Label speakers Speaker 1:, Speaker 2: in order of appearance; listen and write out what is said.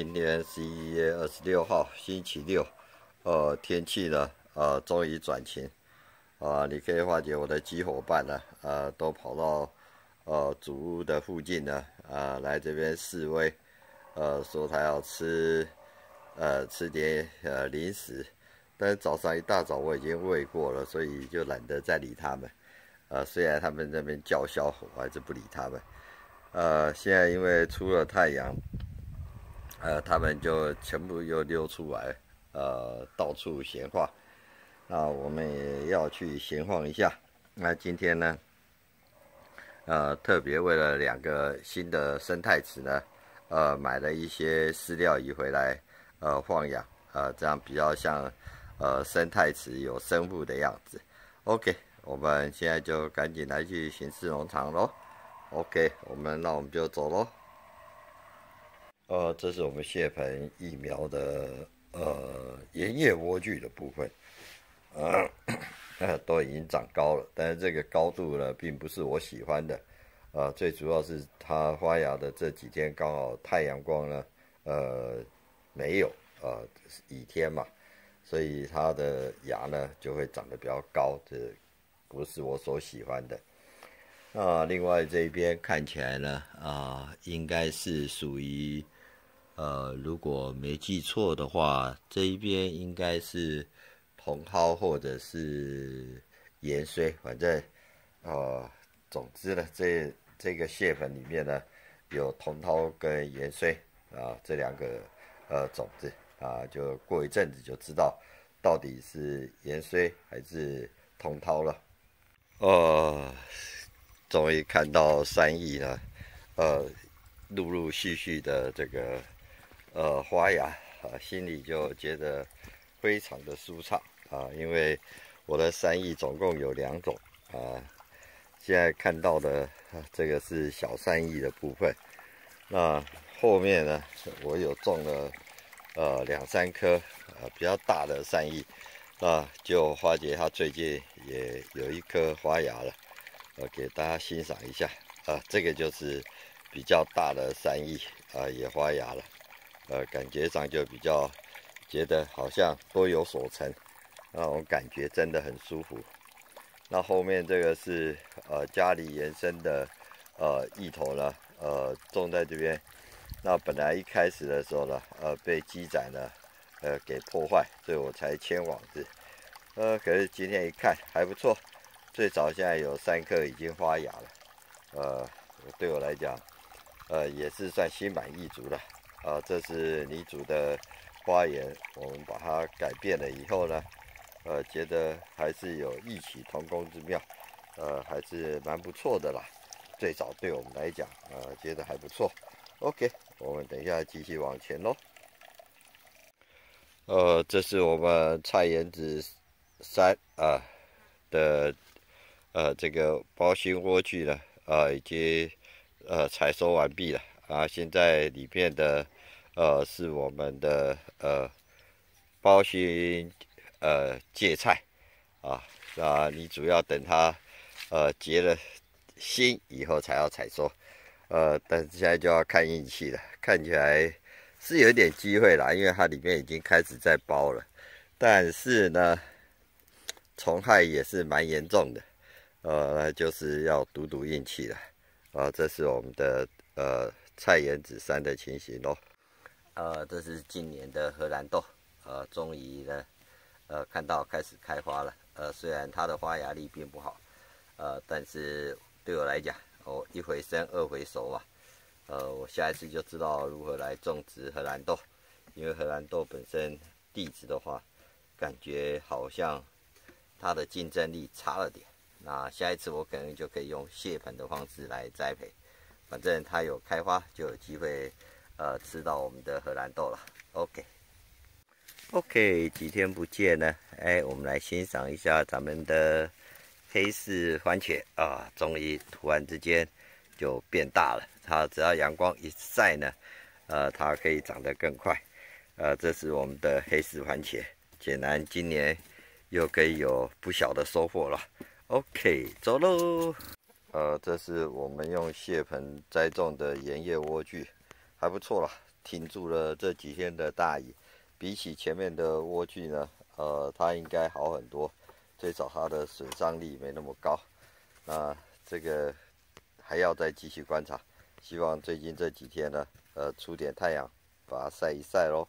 Speaker 1: 今天十一月二十六号，星期六。呃，天气呢，呃，终于转晴。啊，你可以发觉我的鸡伙伴呢，呃，都跑到呃主屋的附近呢，啊，来这边示威。呃，说他要吃，呃，吃点呃零食。但是早上一大早我已经喂过了，所以就懒得再理他们。呃，虽然他们那边叫嚣，我还是不理他们。呃，现在因为出了太阳，呃，他们就全部又溜出来，呃，到处闲晃。那我们也要去闲晃一下。那今天呢，呃，特别为了两个新的生态池呢，呃，买了一些饲料鱼回来，呃，放养，呃，这样比较像，呃，生态池有生物的样子。OK，我们现在就赶紧来去巡视农场喽。OK，我们那我们就走喽。呃，这是我们蟹盆疫苗的呃盐叶莴苣的部分，呃，都已经长高了，但是这个高度呢，并不是我喜欢的。呃，最主要是它发芽的这几天刚好太阳光呢，呃，没有，呃，雨天嘛，所以它的芽呢就会长得比较高，这不是我所喜欢的。那另外这边看起来呢，啊，应该是属于，呃，如果没记错的话，这一边应该是茼蒿或者是盐水，反正，呃，总之呢，这这个蟹粉里面呢，有茼蒿跟盐水啊这两个呃种子啊，就过一阵子就知道到底是盐水还是茼蒿了，呃。终于看到三亿了，呃，陆陆续续的这个呃花芽啊，心里就觉得非常的舒畅啊，因为我的三亿总共有两种啊，现在看到的这个是小三亿的部分，那后面呢，我有种了呃两三颗呃比较大的三亿啊，就发觉它最近也有一颗花芽了。呃，给大家欣赏一下啊，这个就是比较大的山芋啊，也发芽了，呃，感觉上就比较觉得好像多有所成，那种感觉真的很舒服。那后面这个是呃家里延伸的呃芋头呢，呃种在这边，那本来一开始的时候呢，呃被鸡仔呢呃给破坏，所以我才牵网子，呃，可是今天一看还不错。最早现在有三颗已经发芽了，呃，对我来讲，呃，也是算心满意足了。啊，这是你主的花园，我们把它改变了以后呢，呃，觉得还是有异曲同工之妙，呃，还是蛮不错的啦。最早对我们来讲，呃，觉得还不错。OK，我们等一下继续往前喽。呃，这是我们菜园子三啊的。呃，这个包心莴苣呢，呃，已经呃采收完毕了啊。现在里面的呃是我们的呃包心呃芥菜啊，那你主要等它呃结了心以后才要采收，呃，但是现在就要看运气了。看起来是有点机会啦，因为它里面已经开始在包了，但是呢，虫害也是蛮严重的。呃，就是要赌赌运气了，啊，这是我们的呃菜园子山的情形喽。呃，这是今年的荷兰豆，呃，终于呢，呃，看到开始开花了。呃，虽然它的花芽力并不好，呃，但是对我来讲，我一回生二回熟啊。呃，我下一次就知道如何来种植荷兰豆，因为荷兰豆本身地质的话，感觉好像它的竞争力差了点。那下一次我可能就可以用蟹盆的方式来栽培，反正它有开花就有机会，呃，吃到我们的荷兰豆了。OK，OK，几天不见呢，哎，我们来欣赏一下咱们的黑市番茄啊，终于突然之间就变大了。它只要阳光一晒呢，呃，它可以长得更快。呃，这是我们的黑市番茄，显然今年又可以有不小的收获了。OK，走喽。呃，这是我们用蟹盆栽种的盐叶莴苣。还不错啦，挺住了这几天的大雨。比起前面的莴苣呢，呃，它应该好很多，最少它的损伤力没那么高。那这个还要再继续观察，希望最近这几天呢，呃，出点太阳，把它晒一晒喽。